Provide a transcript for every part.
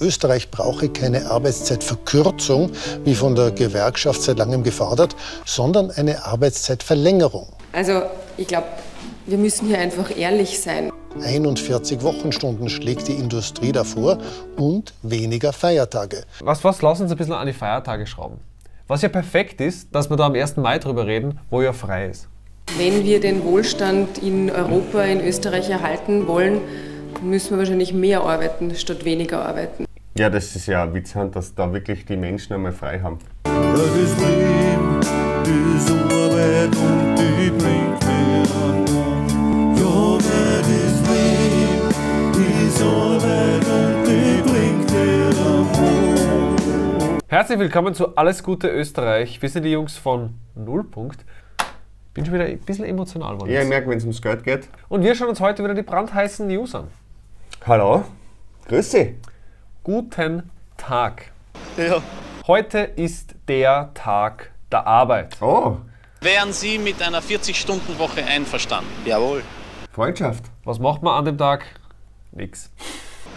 Österreich brauche keine Arbeitszeitverkürzung, wie von der Gewerkschaft seit langem gefordert, sondern eine Arbeitszeitverlängerung. Also ich glaube, wir müssen hier einfach ehrlich sein. 41 Wochenstunden schlägt die Industrie davor und weniger Feiertage. Was, was, lass uns ein bisschen an die Feiertage schrauben. Was ja perfekt ist, dass wir da am 1. Mai drüber reden, wo ja frei ist. Wenn wir den Wohlstand in Europa, in Österreich erhalten wollen, müssen wir wahrscheinlich mehr arbeiten statt weniger arbeiten. Ja, das ist ja witzig, dass da wirklich die Menschen einmal frei haben. Ja, das Leben ist Arbeit und die bringt mir an. Ja, das Leben ist Arbeit und die bringt mir an. Herzlich willkommen zu Alles Gute Österreich. Wir sind die Jungs von Nullpunkt. Bin schon wieder ein bisschen emotional geworden. Ja, ich merke, wenn es ums Geld geht. Und wir schauen uns heute wieder die brandheißen News an. Hallo, grüß Sie. Guten Tag. Ja. Heute ist der Tag der Arbeit. Oh, Wären Sie mit einer 40-Stunden-Woche einverstanden? Jawohl. Freundschaft. Was macht man an dem Tag? Nix.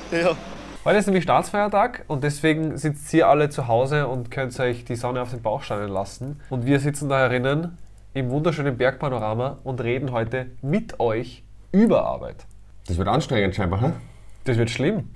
Ja. Heute ist nämlich Staatsfeiertag und deswegen sitzt ihr alle zu Hause und könnt euch die Sonne auf den Bauch scheinen lassen. Und wir sitzen da herinnen im wunderschönen Bergpanorama und reden heute mit euch über Arbeit. Das wird anstrengend scheinbar, hä? Das wird schlimm.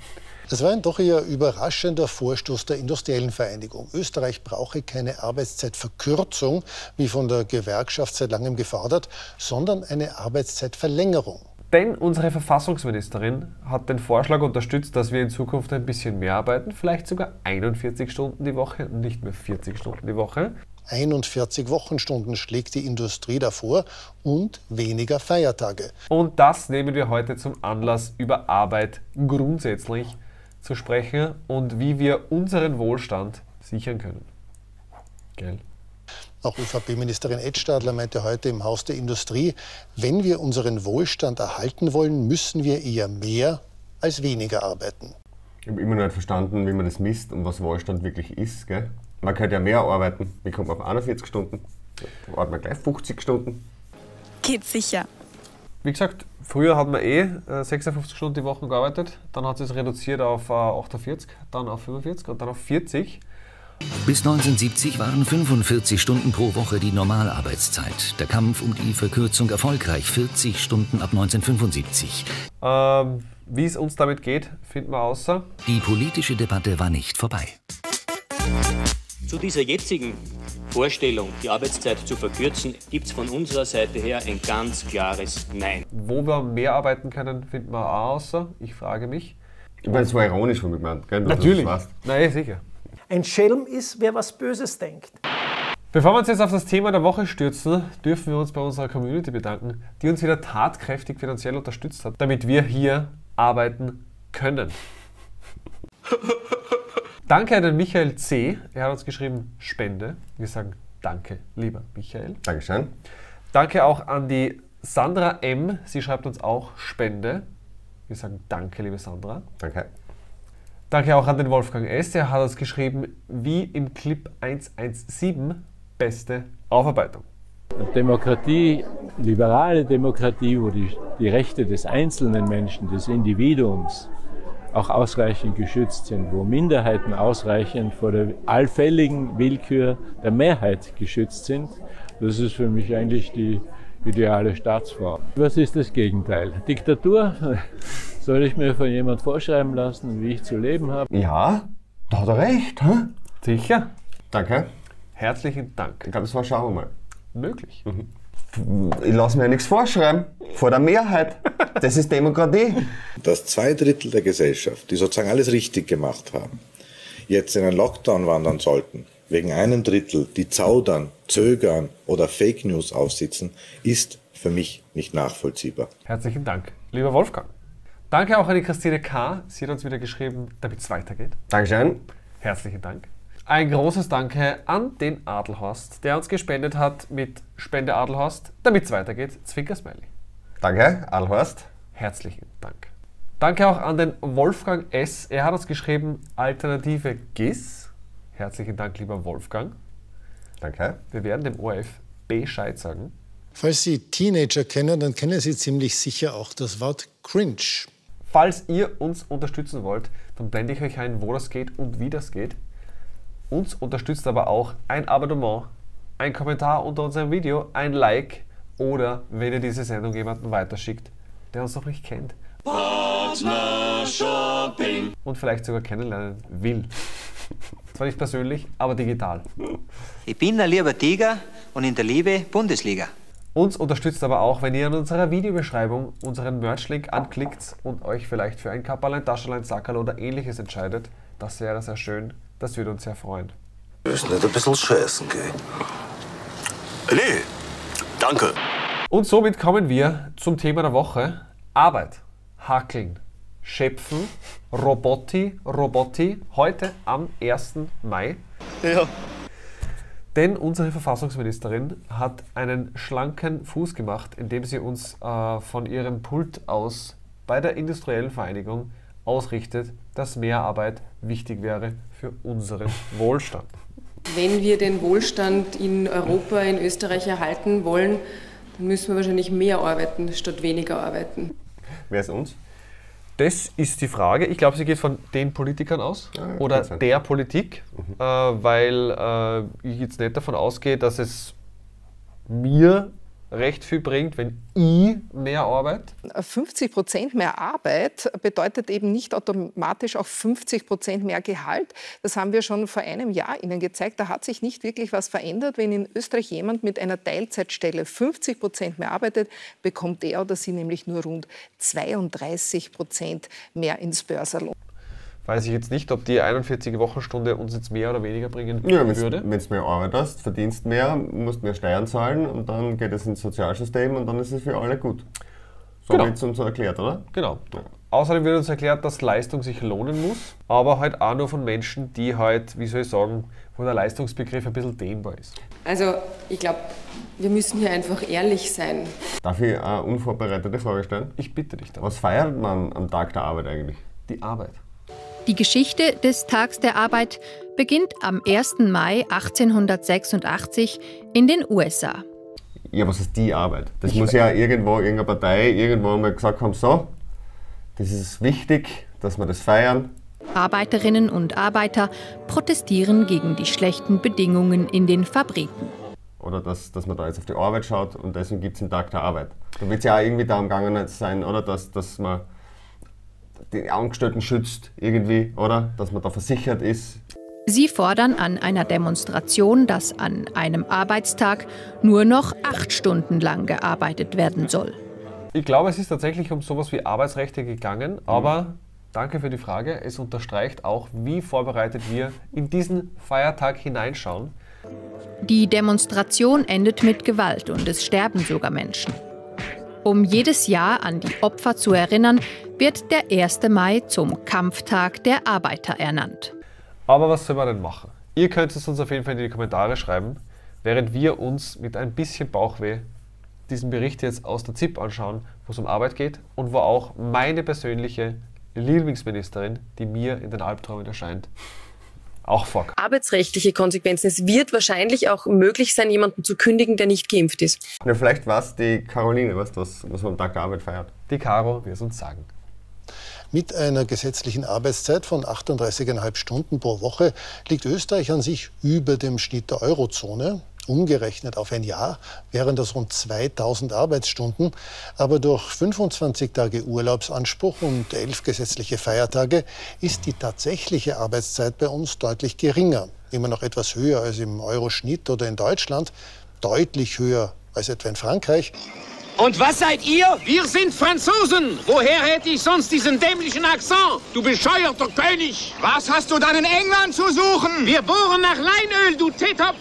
Das war ein doch eher überraschender Vorstoß der Industriellen Vereinigung. Österreich brauche keine Arbeitszeitverkürzung, wie von der Gewerkschaft seit langem gefordert, sondern eine Arbeitszeitverlängerung. Denn unsere Verfassungsministerin hat den Vorschlag unterstützt, dass wir in Zukunft ein bisschen mehr arbeiten, vielleicht sogar 41 Stunden die Woche nicht mehr 40 Stunden die Woche. 41 Wochenstunden schlägt die Industrie davor und weniger Feiertage. Und das nehmen wir heute zum Anlass, über Arbeit grundsätzlich zu sprechen und wie wir unseren Wohlstand sichern können. Gell? Auch ÖVP-Ministerin Edstadler meinte heute im Haus der Industrie, wenn wir unseren Wohlstand erhalten wollen, müssen wir eher mehr als weniger arbeiten. Ich habe immer noch nicht verstanden, wie man das misst und was Wohlstand wirklich ist. Gell? Man könnte ja mehr arbeiten. Wie kommt man auf 41 Stunden? Arbeitet man gleich 50 Stunden. Geht sicher. Wie gesagt, früher hat man eh äh, 56 Stunden die Woche gearbeitet, dann hat es reduziert auf äh, 48, dann auf 45 und dann auf 40. Bis 1970 waren 45 Stunden pro Woche die Normalarbeitszeit. Der Kampf um die Verkürzung erfolgreich. 40 Stunden ab 1975. Ähm, wie es uns damit geht, finden wir außer. Die politische Debatte war nicht vorbei. Zu dieser jetzigen Vorstellung, die Arbeitszeit zu verkürzen, gibt es von unserer Seite her ein ganz klares Nein. Wo wir mehr arbeiten können, finden wir auch außer. Ich frage mich. Ich meine, es war ironisch von mir gemeint. Gell? weißt. Nein, sicher. Ein Schelm ist, wer was Böses denkt. Bevor wir uns jetzt auf das Thema der Woche stürzen, dürfen wir uns bei unserer Community bedanken, die uns wieder tatkräftig finanziell unterstützt hat, damit wir hier arbeiten können. Danke an den Michael C. Er hat uns geschrieben Spende. Wir sagen Danke, lieber Michael. Dankeschön. Danke auch an die Sandra M. Sie schreibt uns auch Spende. Wir sagen Danke, liebe Sandra. Danke. Danke auch an den Wolfgang S. Er hat uns geschrieben, wie im Clip 117, beste Aufarbeitung. Demokratie, liberale Demokratie, wo die, die Rechte des einzelnen Menschen, des Individuums auch ausreichend geschützt sind, wo Minderheiten ausreichend vor der allfälligen Willkür der Mehrheit geschützt sind, das ist für mich eigentlich die ideale Staatsform. Was ist das Gegenteil? Diktatur? Soll ich mir von jemand vorschreiben lassen, wie ich zu leben habe? Ja, da hat er recht. Hä? Sicher. Danke. Herzlichen Dank. Ich glaube, das war schauen wir mal. Möglich. Ich lasse mir ja nichts vorschreiben. Vor der Mehrheit. Das ist Demokratie. dass zwei Drittel der Gesellschaft, die sozusagen alles richtig gemacht haben, jetzt in einen Lockdown wandern sollten, wegen einem Drittel, die zaudern, zögern oder Fake News aufsitzen, ist für mich nicht nachvollziehbar. Herzlichen Dank, lieber Wolfgang. Danke auch an die Christine K. Sie hat uns wieder geschrieben, damit es weitergeht. Dankeschön. Herzlichen Dank. Ein großes Danke an den Adelhorst, der uns gespendet hat mit Spende Adelhorst, damit es weitergeht. Zwinker-Smiley. Danke, Alhorst. Herzlichen Dank. Danke auch an den Wolfgang S. Er hat uns geschrieben, Alternative GIS. Herzlichen Dank, lieber Wolfgang. Danke. Wir werden dem ORF Bescheid sagen. Falls Sie Teenager kennen, dann kennen Sie ziemlich sicher auch das Wort cringe. Falls ihr uns unterstützen wollt, dann blende ich euch ein, wo das geht und wie das geht. Uns unterstützt aber auch ein Abonnement, ein Kommentar unter unserem Video, ein Like oder wenn ihr diese Sendung jemanden weiterschickt, der uns noch nicht kennt Partner Shopping. und vielleicht sogar kennenlernen will. Zwar nicht persönlich, aber digital. Ich bin ein lieber Tiger und in der Liebe Bundesliga. Uns unterstützt aber auch, wenn ihr in unserer Videobeschreibung unseren Merch-Link anklickt und euch vielleicht für ein Kapperlein, Taschenlein, Sackerl oder ähnliches entscheidet. Das wäre sehr schön. Das würde uns sehr freuen. Ist nicht ein bisschen scheißen, gell? Nee, danke. Und somit kommen wir zum Thema der Woche. Arbeit, Hackeln, Schöpfen, Roboti, Roboti. Heute am 1. Mai. Ja. Denn unsere Verfassungsministerin hat einen schlanken Fuß gemacht, indem sie uns äh, von ihrem Pult aus bei der industriellen Vereinigung ausrichtet, dass mehr Arbeit wichtig wäre für unseren Wohlstand. Wenn wir den Wohlstand in Europa, in Österreich erhalten wollen, dann müssen wir wahrscheinlich mehr arbeiten statt weniger arbeiten. Wer ist uns? Das ist die Frage. Ich glaube, sie geht von den Politikern aus Ja, oder der Politik, äh, weil äh, ich jetzt nicht davon ausgehe, dass es mir recht viel bringt, wenn ich mehr arbeite. 50 Prozent mehr Arbeit bedeutet eben nicht automatisch auch 50 Prozent mehr Gehalt. Das haben wir schon vor einem Jahr Ihnen gezeigt. Da hat sich nicht wirklich was verändert. Wenn in Österreich jemand mit einer Teilzeitstelle 50 Prozent mehr arbeitet, bekommt er oder sie nämlich nur rund 32 Prozent mehr ins Börserlohn. Weiß ich jetzt nicht, ob die 41 Wochenstunde uns jetzt mehr oder weniger bringen Ja, wenn würde. du mehr Arbeit hast, verdienst mehr, musst mehr Steuern zahlen und dann geht es ins Sozialsystem und dann ist es für alle gut. So Genau. wird es uns so erklärt, oder? Genau. Außerdem wird uns erklärt, dass Leistung sich lohnen muss, aber halt auch nur von Menschen, die halt, wie soll ich sagen, wo der Leistungsbegriff ein bisschen dehnbar ist. Also ich glaube, wir müssen hier einfach ehrlich sein. Darf ich eine unvorbereitete Frage stellen? Ich bitte dich da. Was feiert man am Tag der Arbeit eigentlich? Die Arbeit. Die Geschichte des Tags der Arbeit beginnt am 1. Mai 1886 in den USA. Ja, was ist die Arbeit? Das muss ja irgendwo, irgendeine Partei irgendwo mal gesagt haben, so, das ist wichtig, dass wir das feiern. Arbeiterinnen und Arbeiter protestieren gegen die schlechten Bedingungen in den Fabriken. Oder dass, dass man da jetzt auf die Arbeit schaut und deswegen gibt es den Tag der Arbeit. Da wird es ja auch irgendwie darum gegangen sein, oder? Dass, dass man die Angestellten schützt irgendwie, oder? Dass man da versichert ist. Sie fordern an einer Demonstration, dass an einem Arbeitstag nur noch acht Stunden lang gearbeitet werden soll. Ich glaube, es ist tatsächlich um sowas wie Arbeitsrechte gegangen, aber danke für die Frage. Es unterstreicht auch, wie vorbereitet wir in diesen Feiertag hineinschauen. Die Demonstration endet mit Gewalt und es sterben sogar Menschen. Um jedes Jahr an die Opfer zu erinnern, wird der 1. Mai zum Kampftag der Arbeiter ernannt. Aber was soll man denn machen? Ihr könnt es uns auf jeden Fall in die Kommentare schreiben, während wir uns mit ein bisschen Bauchweh diesen Bericht jetzt aus der ZIP anschauen, wo es um Arbeit geht und wo auch meine persönliche Lieblingsministerin, die mir in den Albträumen erscheint, auch vorkommt. Arbeitsrechtliche Konsequenzen. Es wird wahrscheinlich auch möglich sein, jemanden zu kündigen, der nicht geimpft ist. Ja, vielleicht was die Caroline, was, was man am Tag der Arbeit feiert. Die Caro wird es uns sagen. Mit einer gesetzlichen Arbeitszeit von 38,5 Stunden pro Woche liegt Österreich an sich über dem Schnitt der Eurozone. Umgerechnet auf ein Jahr wären das rund 2000 Arbeitsstunden. Aber durch 25 Tage Urlaubsanspruch und 11 gesetzliche Feiertage ist die tatsächliche Arbeitszeit bei uns deutlich geringer. Immer noch etwas höher als im Euroschnitt oder in Deutschland, deutlich höher als etwa in Frankreich. Und was seid ihr? Wir sind Franzosen. Woher hätte ich sonst diesen dämlichen Akzent? Du bescheuerter König. Was hast du dann in England zu suchen? Wir bohren nach Leinöl, du Teetopf.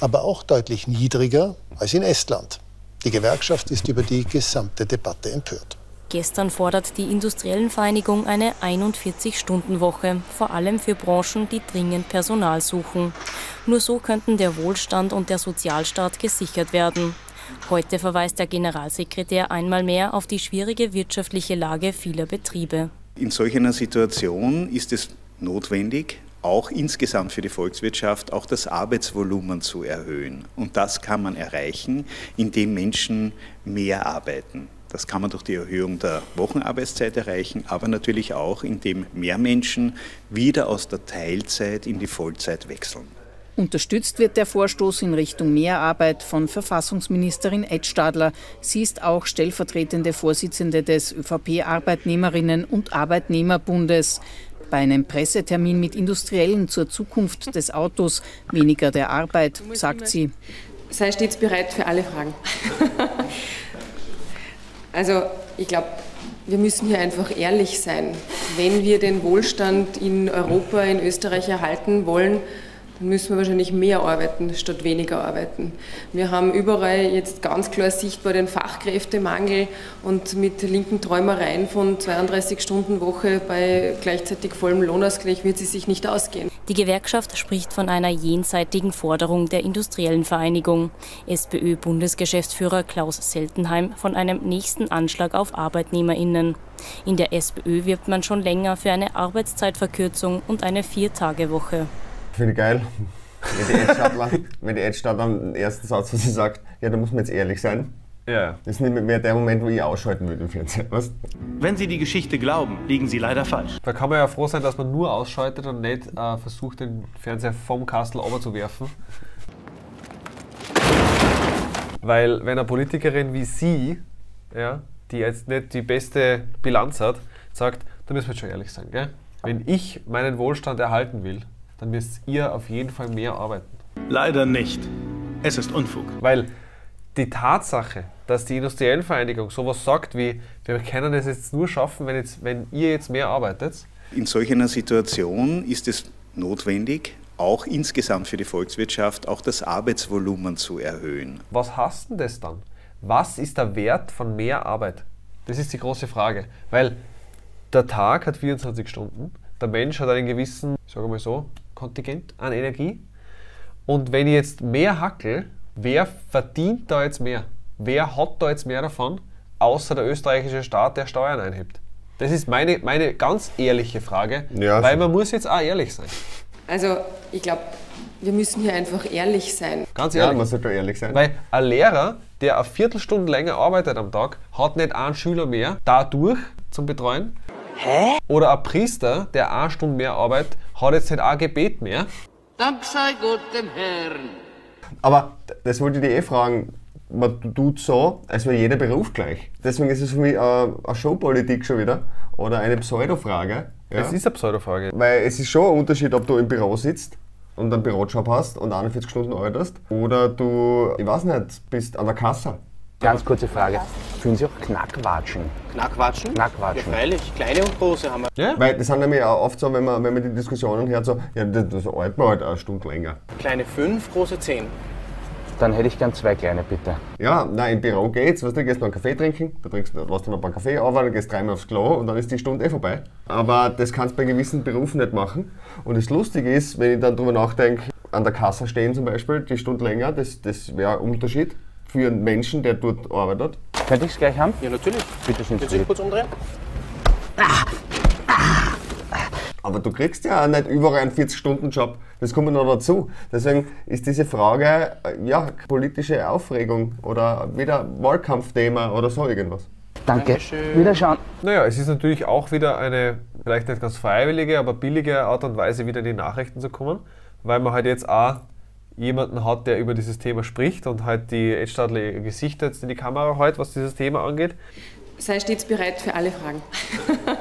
aber auch deutlich niedriger als in Estland. Die Gewerkschaft ist über die gesamte Debatte empört. Gestern fordert die Industriellenvereinigung eine 41-Stunden-Woche, vor allem für Branchen, die dringend Personal suchen. Nur so könnten der Wohlstand und der Sozialstaat gesichert werden. Heute verweist der Generalsekretär einmal mehr auf die schwierige wirtschaftliche Lage vieler Betriebe. In solch einer Situation ist es notwendig, auch insgesamt für die Volkswirtschaft auch das Arbeitsvolumen zu erhöhen. Und das kann man erreichen, indem Menschen mehr arbeiten. Das kann man durch die Erhöhung der Wochenarbeitszeit erreichen, aber natürlich auch, indem mehr Menschen wieder aus der Teilzeit in die Vollzeit wechseln. Unterstützt wird der Vorstoß in Richtung Mehrarbeit von Verfassungsministerin Edstadler. Sie ist auch stellvertretende Vorsitzende des ÖVP-Arbeitnehmerinnen- und Arbeitnehmerbundes. Bei einem Pressetermin mit Industriellen zur Zukunft des Autos, weniger der Arbeit, sagt sie. Sei stets bereit für alle Fragen. also ich glaube, wir müssen hier einfach ehrlich sein. Wenn wir den Wohlstand in Europa, in Österreich erhalten wollen, dann müssen wir wahrscheinlich mehr arbeiten statt weniger arbeiten. Wir haben überall jetzt ganz klar sichtbar den Fachkräftemangel und mit linken Träumereien von 32 Stunden Woche bei gleichzeitig vollem Lohnausgleich wird sie sich nicht ausgehen. Die Gewerkschaft spricht von einer jenseitigen Forderung der industriellen Vereinigung. SPÖ-Bundesgeschäftsführer Klaus Seltenheim von einem nächsten Anschlag auf ArbeitnehmerInnen. In der SPÖ wirbt man schon länger für eine Arbeitszeitverkürzung und eine Viertagewoche. Finde ich geil. Wenn die Edstadler, wenn die Edstadler am ersten Satz, was sie sagt, ja, da muss man jetzt ehrlich sein. Ja. Das ist nicht mehr der Moment, wo ich ausschalten würde im Fernsehen. Was? Wenn Sie die Geschichte glauben, liegen Sie leider falsch. Da kann man ja froh sein, dass man nur ausschaltet und nicht äh, versucht, den Fernseher vom Kastel zu werfen. Weil wenn eine Politikerin wie sie, ja, die jetzt nicht die beste Bilanz hat, sagt, da müssen wir jetzt schon ehrlich sein, gell? Wenn ich meinen Wohlstand erhalten will, dann müsst ihr auf jeden Fall mehr arbeiten. Leider nicht. Es ist Unfug. Weil die Tatsache, dass die Industriellenvereinigung sowas sagt wie, wir können es jetzt nur schaffen, wenn, jetzt, wenn ihr jetzt mehr arbeitet. In solch einer Situation ist es notwendig, auch insgesamt für die Volkswirtschaft auch das Arbeitsvolumen zu erhöhen. Was heißt denn das dann? Was ist der Wert von mehr Arbeit? Das ist die große Frage. Weil der Tag hat 24 Stunden, der Mensch hat einen gewissen, sagen wir mal so, Kontingent an Energie. Und wenn ich jetzt mehr hackel, wer verdient da jetzt mehr? Wer hat da jetzt mehr davon, außer der österreichische Staat, der Steuern einhebt? Das ist meine, meine ganz ehrliche Frage, Ja, weil so. man muss jetzt auch ehrlich sein. Also ich glaube, wir müssen hier einfach ehrlich sein. Ganz Ja, ehrlich. man sollte ehrlich sein. Weil ein Lehrer, der eine Viertelstunde länger arbeitet am Tag, hat nicht einen Schüler mehr dadurch zum Betreuen. Hä? Oder ein Priester, der eine Stunde mehr arbeitet, hat jetzt nicht ein Gebet mehr. Dank sei Gott dem Herrn. Aber das wollte ich dir eh fragen. Man tut so, als wäre jeder Beruf gleich. Deswegen ist es für mich äh, eine Showpolitik schon wieder oder eine Pseudofrage. Ja? Es ist eine Pseudofrage. Weil es ist schon ein Unterschied, ob du im Büro sitzt und einen Bürojob hast und 41 Stunden arbeitest oder du, ich weiß nicht, bist an der Kasse. Ganz kurze Frage. Fühlen Sie auch Knackwatschen? Knackwatschen? Knackwatschen. Ja, freilich. Kleine und große haben wir. Weil das sind nämlich auch oft so, wenn man, wenn man die Diskussionen hört, so, ja, das, das arbeitet man halt eine Stunde länger. Kleine fünf, große zehn. Dann hätte ich gern zwei kleine, bitte. Ja, nein, im Büro geht's, weißt du, gehst noch einen Kaffee trinken, da trinkst du, lässt du noch ein paar Kaffee auf, dann gehst dreimal aufs Klo und dann ist die Stunde eh vorbei. Aber das kannst du bei gewissen Berufen nicht machen. Und das Lustige ist, wenn ich dann drüber nachdenke, an der Kasse stehen zum Beispiel, die Stunde länger, das, das wäre ein Unterschied für einen Menschen, der dort arbeitet. Könnte ich es gleich haben? Ja, natürlich. Bitte sind Willst du lieb. kurz umdrehen? Aber du kriegst ja auch nicht überall einen 40-Stunden-Job. Das kommt noch dazu. Deswegen ist diese Frage, äh, ja, politische Aufregung oder wieder Wahlkampfthema oder so irgendwas. Danke. Wiederschauen. Naja, es ist natürlich auch wieder eine, vielleicht nicht ganz freiwillige, aber billige Art und Weise, wieder in die Nachrichten zu kommen, weil man halt jetzt auch jemanden hat, der über dieses Thema spricht und halt die Edstadler ihr Gesicht jetzt in die Kamera hält, was dieses Thema angeht. Sei stets bereit für alle Fragen.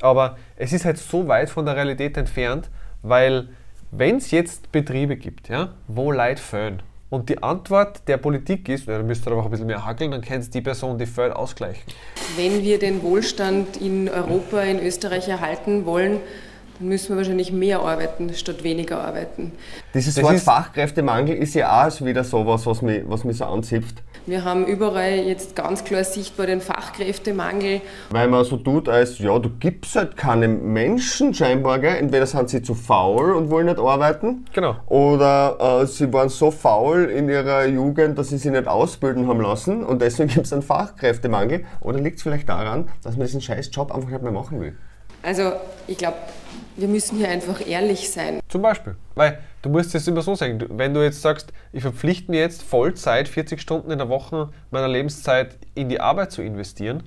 Aber es ist halt so weit von der Realität entfernt, weil wenn es jetzt Betriebe gibt, ja, wo Leute fehlen, und die Antwort der Politik ist, ja, dann müsst ihr aber auch ein bisschen mehr hackeln, dann kann es die Person, die fehlt, ausgleichen. Wenn wir den Wohlstand in Europa, in Österreich erhalten wollen, müssen wir wahrscheinlich mehr arbeiten statt weniger arbeiten. Dieses Das Wort ist- Fachkräftemangel ist ja auch wieder sowas, was mich, was mich so anzipft. Wir haben überall jetzt ganz klar sichtbar den Fachkräftemangel. Weil man so tut, als ja, du gibst halt keine Menschen scheinbar, gell? entweder sind sie zu faul und wollen nicht arbeiten, Genau. oder äh, sie waren so faul in ihrer Jugend, dass sie sich nicht ausbilden haben lassen und deswegen gibt es einen Fachkräftemangel. Oder liegt es vielleicht daran, dass man diesen scheiß Job einfach nicht mehr machen will? Also ich glaube, wir müssen hier einfach ehrlich sein. Zum Beispiel. Weil du musst es immer so sagen, wenn du jetzt sagst, ich verpflichte mich jetzt Vollzeit, 40 Stunden in der Woche meiner Lebenszeit in die Arbeit zu investieren,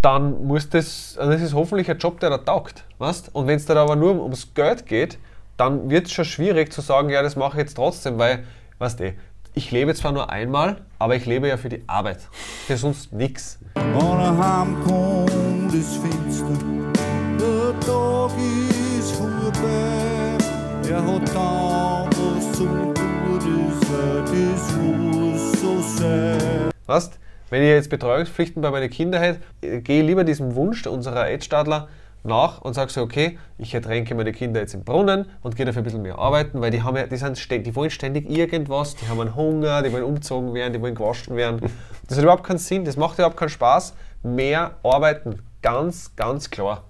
dann muss das, also das ist hoffentlich ein Job, der da taugt. Weißt? Und wenn es dann aber nur ums Geld geht, dann wird es schon schwierig zu sagen, ja, das mache ich jetzt trotzdem, weil, weißt du, ich lebe zwar nur einmal, aber ich lebe ja für die Arbeit. Für sonst nichts. Wann er heimkommt, ist finster, der Tag ist da was zum muss so sein. Weißt, wenn ich jetzt Betreuungspflichten bei meinen Kindern hätte, äh, gehe lieber diesem Wunsch unserer Edstadler nach und sage so, okay, ich ertränke meine Kinder jetzt im Brunnen und gehe dafür ein bisschen mehr arbeiten, weil die, haben ja, die, sind ständig, die wollen ständig irgendwas, die haben einen Hunger, die wollen umgezogen werden, die wollen gewaschen werden. Das hat überhaupt keinen Sinn, das macht überhaupt keinen Spaß. Mehr arbeiten, ganz, ganz klar.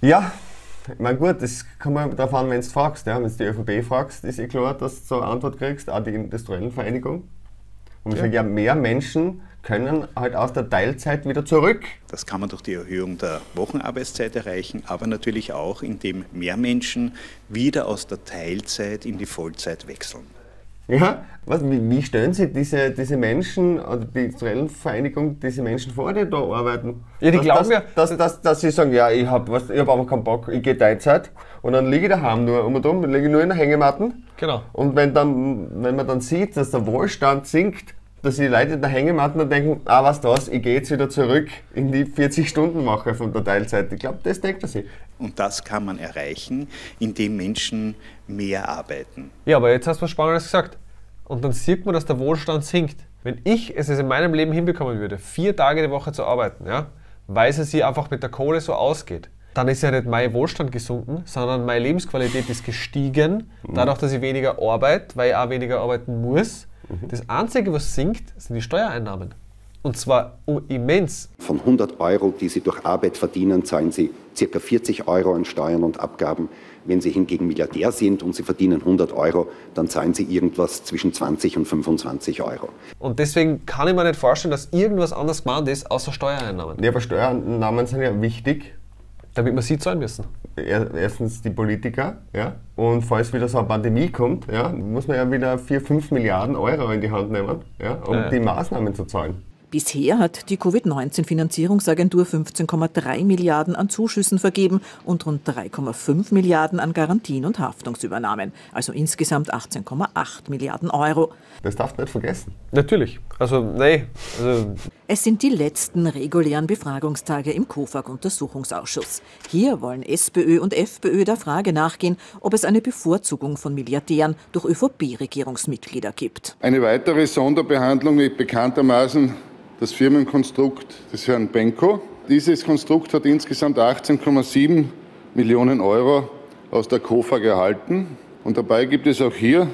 Ja, ich meine gut, das kann man darauf an, wenn du fragst. Ja. Wenn du die ÖVP fragst, ist eh klar, dass du so eine Antwort kriegst, auch die industriellen Vereinigung. Und ich Ja. sage ja, mehr Menschen können halt aus der Teilzeit wieder zurück. Das kann man durch die Erhöhung der Wochenarbeitszeit erreichen, aber natürlich auch, indem mehr Menschen wieder aus der Teilzeit in die Vollzeit wechseln. Ja, was, wie, wie stellen sich diese, diese Menschen, oder die industriellen Vereinigung, diese Menschen vor, die da arbeiten? Ja, die dass, glauben dass, ja- Dass, dass, dass sie sagen, ja, ich habe hab aber keinen Bock, ich gehe Teilzeit und dann liege ich daheim nur um und um, liege ich nur in der Hängematten. Genau. Und wenn, dann, wenn man dann sieht, dass der Wohlstand sinkt, dass die Leute in der Hängematte denken, ah, was das, ich gehe jetzt wieder zurück in die 40-Stunden-Woche von der Teilzeit. Ich glaube, das denkt er sich. Und das kann man erreichen, indem Menschen mehr arbeiten. Ja, aber jetzt hast du was Spannendes gesagt. Und dann sieht man, dass der Wohlstand sinkt. Wenn ich es in meinem Leben hinbekommen würde, vier Tage die Woche zu arbeiten, ja, weil es sich einfach mit der Kohle so ausgeht, dann ist ja nicht mein Wohlstand gesunken, sondern meine Lebensqualität ist gestiegen, dadurch, dass ich weniger arbeite, weil ich auch weniger arbeiten muss. Das Einzige, was sinkt, sind die Steuereinnahmen. Und zwar um immens. Von 100 Euro, die Sie durch Arbeit verdienen, zahlen Sie ca. 40 Euro an Steuern und Abgaben. Wenn Sie hingegen Milliardär sind und Sie verdienen 100 Euro, dann zahlen Sie irgendwas zwischen 20 und 25 Euro. Und deswegen kann ich mir nicht vorstellen, dass irgendwas anderes gemeint ist, außer Steuereinnahmen. Ja, aber Steuereinnahmen sind ja wichtig. Damit wir sie zahlen müssen. Er- Erstens die Politiker, ja. Und falls wieder so eine Pandemie kommt, ja, muss man ja wieder 4, 5 Milliarden Euro in die Hand nehmen, ja, um Ja. die Maßnahmen zu zahlen. Bisher hat die Covid-19-Finanzierungsagentur 15,3 Milliarden an Zuschüssen vergeben und rund 3,5 Milliarden an Garantien und Haftungsübernahmen, also insgesamt 18,8 Milliarden Euro. Das darfst du nicht vergessen. Natürlich. Also, nee. Also, Es sind die letzten regulären Befragungstage im KOFAG-Untersuchungsausschuss. Hier wollen SPÖ und FPÖ der Frage nachgehen, ob es eine Bevorzugung von Milliardären durch ÖVP-Regierungsmitglieder gibt. Eine weitere Sonderbehandlung ist bekanntermaßen das Firmenkonstrukt des Herrn Benko. Dieses Konstrukt hat insgesamt 18,7 Millionen Euro aus der KOFAG erhalten. Und dabei gibt es auch hier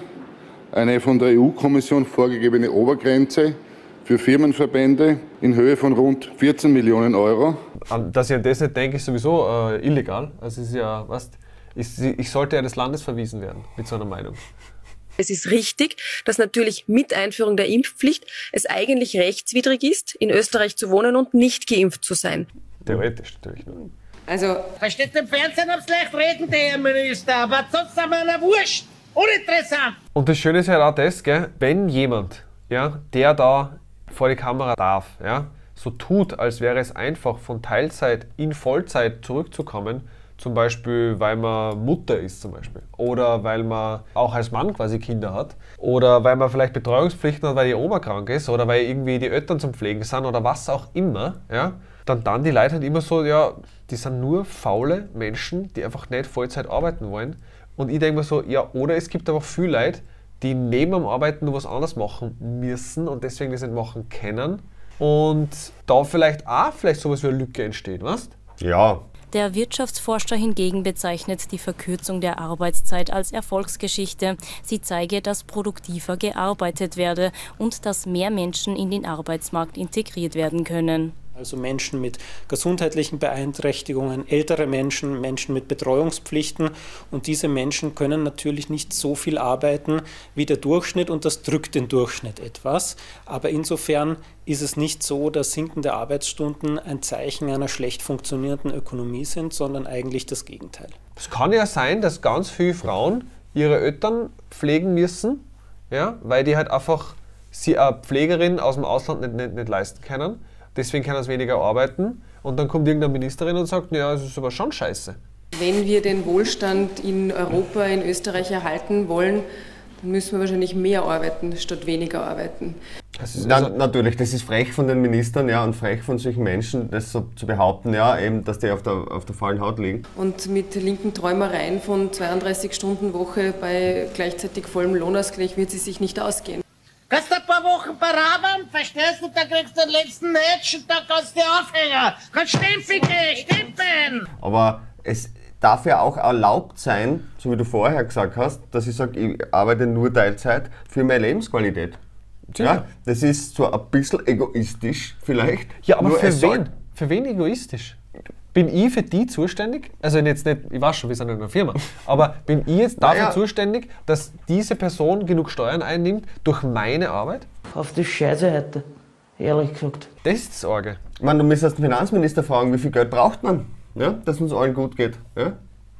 eine von der EU-Kommission vorgegebene Obergrenze für Firmenverbände in Höhe von rund 14 Millionen Euro. dass ich an das nicht denke, ist sowieso äh, illegal. Also, ist ja, weißt, ich, ich sollte ja des Landes verwiesen werden mit so einer Meinung. Es ist richtig, dass natürlich mit Einführung der Impfpflicht es eigentlich rechtswidrig ist, in Österreich zu wohnen und nicht geimpft zu sein. Theoretisch natürlich. Also, Versteht im Fernsehen aufs Leicht reden, der Herr Minister, aber sonst sind wir einer Wurscht. Uninteressant. Und das Schöne ist ja auch das, gell, wenn jemand, ja, der da vor die Kamera darf, ja, so tut, als wäre es einfach von Teilzeit in Vollzeit zurückzukommen, zum Beispiel weil man Mutter ist zum Beispiel. Oder weil man auch als Mann quasi Kinder hat. Oder weil man vielleicht Betreuungspflichten hat, weil die Oma krank ist. Oder weil irgendwie die Eltern zum Pflegen sind oder was auch immer, ja, dann dann die Leute halt immer so, ja, die sind nur faule Menschen, die einfach nicht Vollzeit arbeiten wollen. Und ich denke mir so, ja, oder es gibt einfach viele Leute, die neben dem Arbeiten nur was anderes machen müssen und deswegen das nicht machen können. Und da vielleicht auch vielleicht sowas wie eine Lücke entsteht, weißt? Ja. Der Wirtschaftsforscher hingegen bezeichnet die Verkürzung der Arbeitszeit als Erfolgsgeschichte. Sie zeige, dass produktiver gearbeitet werde und dass mehr Menschen in den Arbeitsmarkt integriert werden können. Also Menschen mit gesundheitlichen Beeinträchtigungen, ältere Menschen, Menschen mit Betreuungspflichten. Und diese Menschen können natürlich nicht so viel arbeiten wie der Durchschnitt und das drückt den Durchschnitt etwas. Aber insofern ist es nicht so, dass sinkende Arbeitsstunden ein Zeichen einer schlecht funktionierenden Ökonomie sind, sondern eigentlich das Gegenteil. Es kann ja sein, dass ganz viele Frauen ihre Eltern pflegen müssen, ja, weil die halt einfach sie eine Pflegerin aus dem Ausland nicht, nicht, nicht leisten können. Deswegen können sie weniger arbeiten. Und dann kommt irgendeine Ministerin und sagt, ja, es ist aber schon scheiße. Wenn wir den Wohlstand in Europa, in Österreich erhalten wollen, dann müssen wir wahrscheinlich mehr arbeiten statt weniger arbeiten. Na, natürlich, das ist frech von den Ministern ja, und frech von solchen Menschen, das so zu behaupten, ja, eben, dass die auf der, auf der faulen Haut liegen. Und mit linken Träumereien von 32-Stunden-Woche bei gleichzeitig vollem Lohnausgleich wird sie sich nicht ausgehen. Kannst du ein paar Wochen parabern, verstehst du? Da kriegst du den letzten Match und da kannst du die Aufhänger. Kannst stehen, Ficke, stimmen! Aber es darf ja auch erlaubt sein, so wie du vorher gesagt hast, dass ich sage, ich arbeite nur Teilzeit für meine Lebensqualität. Ja, das ist so ein bisschen egoistisch vielleicht. Ja, aber nur für wen? Für wen egoistisch? Bin ich für die zuständig? Also jetzt nicht, ich weiß schon, wir sind in einer Firma, aber bin ich jetzt dafür Naja. zuständig, dass diese Person genug Steuern einnimmt durch meine Arbeit? Auf die Scheiße heute, ehrlich gesagt. Das ist das Orge. Ich meine, du müsstest den Finanzminister fragen, wie viel Geld braucht man, ja, dass uns allen gut geht. Ja?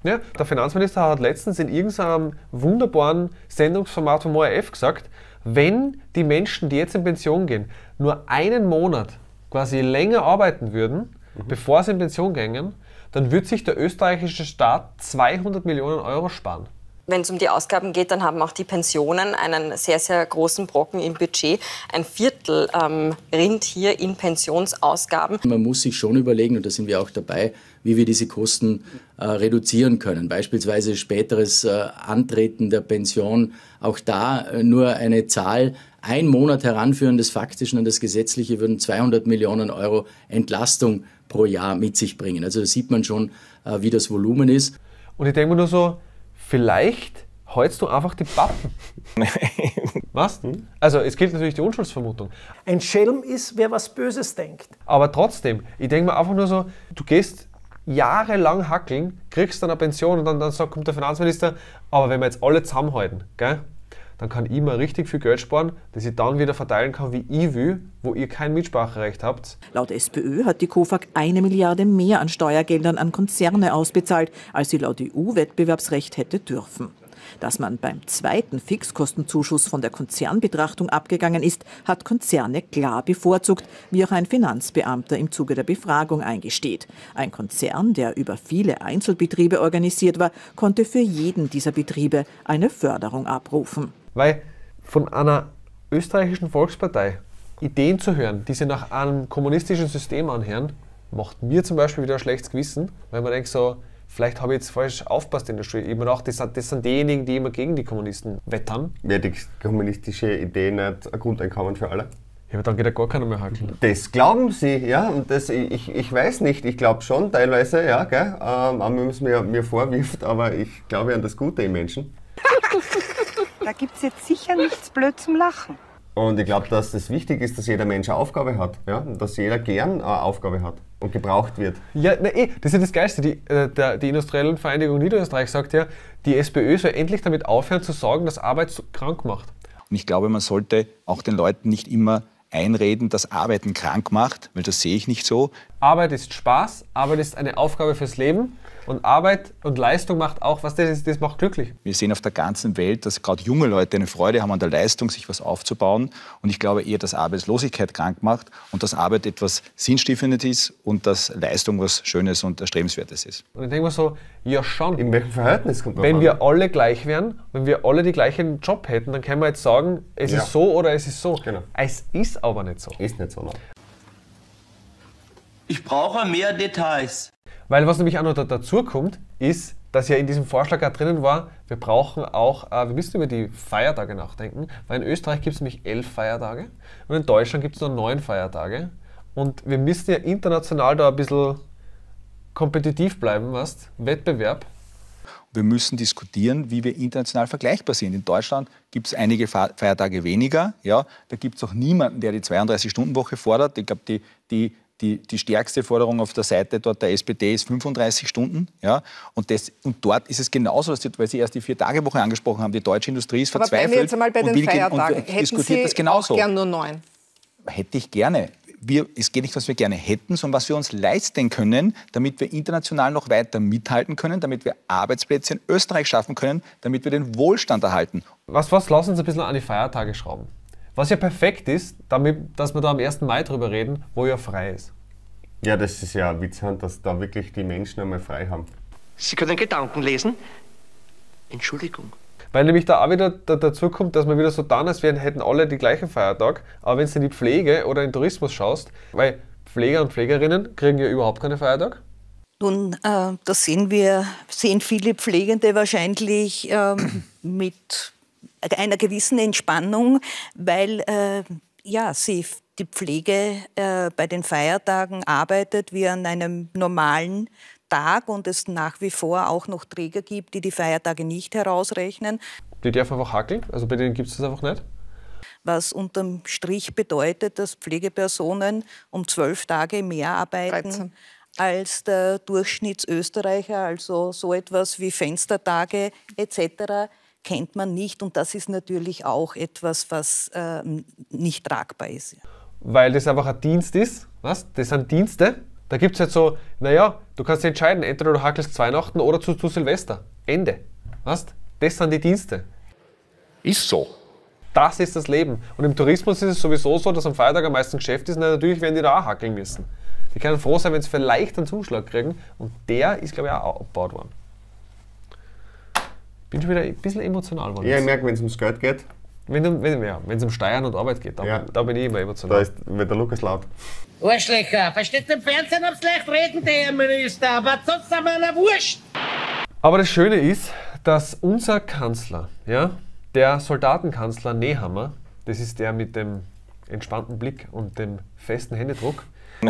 Ja, der Finanzminister hat letztens in irgendeinem wunderbaren Sendungsformat vom ORF gesagt, wenn die Menschen, die jetzt in Pension gehen, nur einen Monat quasi länger arbeiten würden, bevor sie in Pension gingen, dann würde sich der österreichische Staat 200 Millionen Euro sparen. Wenn es um die Ausgaben geht, dann haben auch die Pensionen einen sehr, sehr großen Brocken im Budget. Ein Viertel ähm, rinnt hier in Pensionsausgaben. Man muss sich schon überlegen, und da sind wir auch dabei, wie wir diese Kosten äh, reduzieren können. Beispielsweise späteres äh, Antreten der Pension, auch da äh, nur eine Zahl, ein Monat heranführen des Faktischen an das Gesetzliche würden 200 Millionen Euro Entlastung pro Jahr mit sich bringen. Also da sieht man schon, äh, wie das Volumen ist. Und ich denke mir nur so, vielleicht holst du einfach die Pappen. Was? Also es gilt natürlich die Unschuldsvermutung. Ein Schelm ist, wer was Böses denkt. Aber trotzdem, ich denke mir einfach nur so, du gehst jahrelang hackeln, kriegst dann eine Pension und dann, dann sagt, kommt der Finanzminister, aber wenn wir jetzt alle zusammenhalten, gell, dann kann ich mir richtig viel Geld sparen, das ich dann wieder verteilen kann, wie ich will, wo ihr kein Mitspracherecht habt. Laut SPÖ hat die KOFAG eine Milliarde mehr an Steuergeldern an Konzerne ausbezahlt, als sie laut EU-Wettbewerbsrecht hätte dürfen. Dass man beim zweiten Fixkostenzuschuss von der Konzernbetrachtung abgegangen ist, hat Konzerne klar bevorzugt, wie auch ein Finanzbeamter im Zuge der Befragung eingesteht. Ein Konzern, der über viele Einzelbetriebe organisiert war, konnte für jeden dieser Betriebe eine Förderung abrufen. Weil von einer österreichischen Volkspartei Ideen zu hören, die sich nach einem kommunistischen System anhören, macht mir zum Beispiel wieder ein schlechtes Gewissen, weil man denkt so, vielleicht habe ich jetzt falsch aufpasst in der Schule. Ich mir gedacht, das sind, das sind diejenigen, die immer gegen die Kommunisten wettern. Wäre die kommunistische Idee nicht ein Grundeinkommen für alle? Ja, aber dann geht ja gar keiner mehr hackeln. Das glauben sie, ja, und das, ich, ich weiß nicht, ich glaube schon teilweise, ja, gell, ähm, auch wenn es mir, mir vorwirft, aber ich glaube an das Gute im Menschen. Da gibt es jetzt sicher nichts blöd zum Lachen. Und ich glaube, dass das wichtig ist, dass jeder Mensch eine Aufgabe hat, ja, und dass jeder gern eine Aufgabe hat und gebraucht wird. Ja, na, eh, das ist ja das Geilste. Die, äh, der, die Industriellen Vereinigung Niederösterreich sagt ja, die SPÖ soll endlich damit aufhören zu sagen, dass Arbeit so krank macht. Und ich glaube, man sollte auch den Leuten nicht immer einreden, dass Arbeiten krank macht, weil das sehe ich nicht so. Arbeit ist Spaß, Arbeit ist eine Aufgabe fürs Leben und Arbeit und Leistung macht auch, was das ist, das macht glücklich. Wir sehen auf der ganzen Welt, dass gerade junge Leute eine Freude haben an der Leistung, sich was aufzubauen. Und ich glaube eher, dass Arbeitslosigkeit krank macht und dass Arbeit etwas Sinnstiftendes ist und dass Leistung was Schönes und Erstrebenswertes ist. Und ich denke mir so, ja schon. In welchem Verhältnis kommt man Wenn wir alle gleich wären, wenn wir alle die gleichen Job hätten, dann können wir jetzt sagen, es Ja. ist so oder es ist so. Genau. Es ist aber nicht so. Ist nicht so, nein. Ich brauche mehr Details. Weil was nämlich auch noch da, dazu kommt, ist, dass ja in diesem Vorschlag auch drinnen war, wir brauchen auch, äh, wir müssen über die Feiertage nachdenken, weil in Österreich gibt es nämlich elf Feiertage und in Deutschland gibt es nur neun Feiertage. Und wir müssen ja international da ein bisschen kompetitiv bleiben, weißt Wettbewerb. Wir müssen diskutieren, wie wir international vergleichbar sind. In Deutschland gibt es einige Fe- Feiertage weniger. Ja, da gibt es auch niemanden, der die 32-Stunden-Woche fordert. Ich glaube, die, die die, die stärkste Forderung auf der Seite dort der SPD ist 35 Stunden. Ja? Und, das, und dort ist es genauso, dass die- weil Sie erst die Vier-Tage-Woche angesprochen haben. Die deutsche Industrie ist Aber verzweifelt. wir jetzt einmal bei und den Feiertagen. Und, und Hätten diskutiert Sie das genauso. auch gern nur neun? Hätte ich gerne. Wir, es geht nicht, was wir gerne hätten, sondern was wir uns leisten können, damit wir international noch weiter mithalten können, damit wir Arbeitsplätze in Österreich schaffen können, damit wir den Wohlstand erhalten. Was, was lassen uns ein bisschen an die Feiertage schrauben? Was ja perfekt ist, damit, dass wir da am 1. Mai drüber reden, wo ja frei ist. Ja, das ist ja witzig, dass da wirklich die Menschen einmal frei haben. Sie können Gedanken lesen. Entschuldigung. Weil nämlich da auch wieder da, dazu kommt, dass man wieder so dann, als wären, hätten alle die gleichen Feiertag. Aber wenn du in die Pflege oder in den Tourismus schaust, weil Pfleger und Pflegerinnen kriegen ja überhaupt keine Feiertag. Nun, äh, da sehen wir, sehen viele Pflegende wahrscheinlich ähm, mit einer gewissen Entspannung, weil äh, ja, sie die Pflege äh, bei den Feiertagen arbeitet wie an einem normalen Tag und es nach wie vor auch noch Träger gibt, die die Feiertage nicht herausrechnen, Die dürfen einfach hackeln, also bei denen gibt es das einfach nicht. was unterm Strich bedeutet, dass Pflegepersonen um zwölf Tage mehr arbeiten als der Durchschnittsösterreicher, also so etwas wie Fenstertage etc. kennt man nicht und das ist natürlich auch etwas, was äh, nicht tragbar ist. Weil das einfach ein Dienst ist. Was? Das sind Dienste. Da gibt es halt so, naja, du kannst dich entscheiden, entweder du hackelst zu Weihnachten oder zu, zu Silvester. Ende. Was? Das sind die Dienste. Ist so. Das ist das Leben. Und im Tourismus ist es sowieso so, dass am Freitag am meisten Geschäft ist. Na, natürlich werden die da auch hackeln müssen. Die können froh sein, wenn sie vielleicht einen Zuschlag kriegen. Und der ist, glaube ich, auch abgebaut worden. Bin schon wieder ein bisschen emotional geworden. Ja, ich merke, wenn es ums Geld geht, Wenn es wenn, ja, um Steuern und Arbeit geht, da, Ja. da bin ich immer emotional. da ist, wird der Lukas laut. Arschlöcher, versteht im Fernsehen hab's leicht reden, der Herr Minister, aber sonst sind wir einer Wurscht. Aber das Schöne ist, dass unser Kanzler, ja, der Soldatenkanzler Nehammer, das ist der mit dem entspannten Blick und dem festen Händedruck,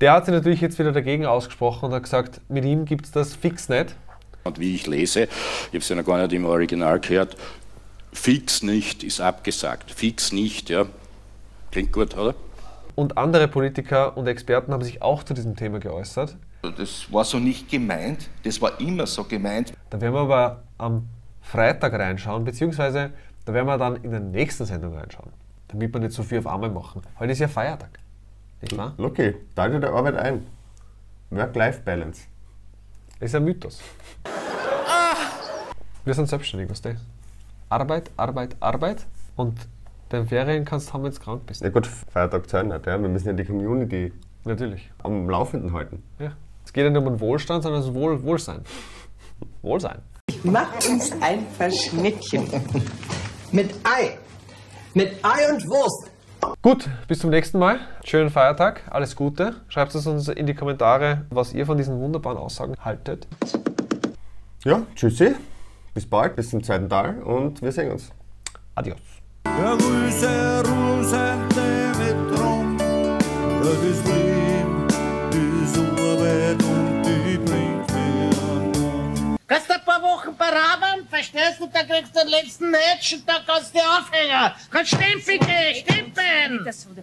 der hat sich natürlich jetzt wieder dagegen ausgesprochen und hat gesagt, mit ihm gibt es das fix nicht. Und wie ich lese, ich habe es ja noch gar nicht im Original gehört, fix nicht ist abgesagt. Fix nicht, ja. Klingt gut, oder? Und andere Politiker und Experten haben sich auch zu diesem Thema geäußert. Das war so nicht gemeint, das war immer so gemeint. Da werden wir aber am Freitag reinschauen, beziehungsweise da werden wir dann in der nächsten Sendung reinschauen, damit wir nicht so viel auf einmal machen. Heute ist ja Feiertag. Nicht wahr? Lucky, teile der Arbeit ein. Work-Life-Balance. Das ist ein Mythos. Wir sind selbstständig, weißt du? Arbeit, Arbeit, Arbeit und den Ferien kannst du haben, wenn du krank bist. Ja gut, Feiertag zählt nicht, ja. Wir müssen ja die Community Natürlich. am Laufenden halten. Ja. Es geht ja nicht um den Wohlstand, sondern das Wohl, Wohlsein. Wohlsein. Mach uns ein Verschnittchen. Mit Ei. Mit Ei und Wurst. Gut, bis zum nächsten Mal. Schönen Feiertag, alles Gute. Schreibt es uns in die Kommentare, was ihr von diesen wunderbaren Aussagen haltet. Ja, tschüssi. Bis bald, bis zum zweiten Teil und wir sehen uns. Adios. Das ist ein paar Wochen parabern, verstehst du? Da kriegst du den letzten Match und da kannst du aufhängen. Kannst Ficke, stempeln.